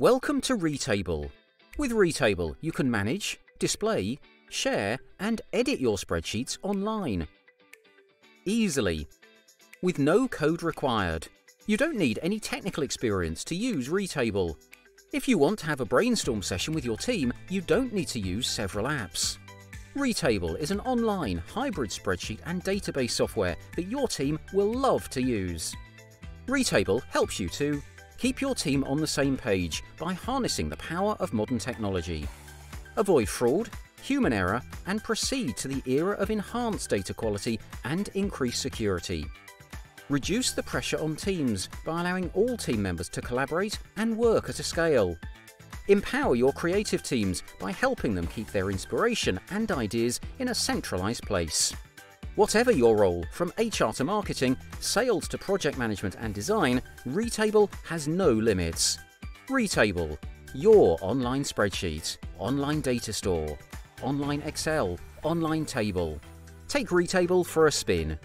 Welcome to Retable. With Retable, you can manage, display, share and edit your spreadsheets online. Easily. With no code required. You don't need any technical experience to use Retable. If you want to have a brainstorm session with your team, you don't need to use several apps. Retable is an online, hybrid spreadsheet and database software that your team will love to use. Retable helps you to keep your team on the same page by harnessing the power of modern technology. Avoid fraud, human error, and proceed to the era of enhanced data quality and increased security. Reduce the pressure on teams by allowing all team members to collaborate and work at a scale. Empower your creative teams by helping them keep their inspiration and ideas in a centralised place. Whatever your role, from HR to marketing, sales to project management and design, Retable has no limits. Retable, your online spreadsheet, online data store, online Excel, online table. Take Retable for a spin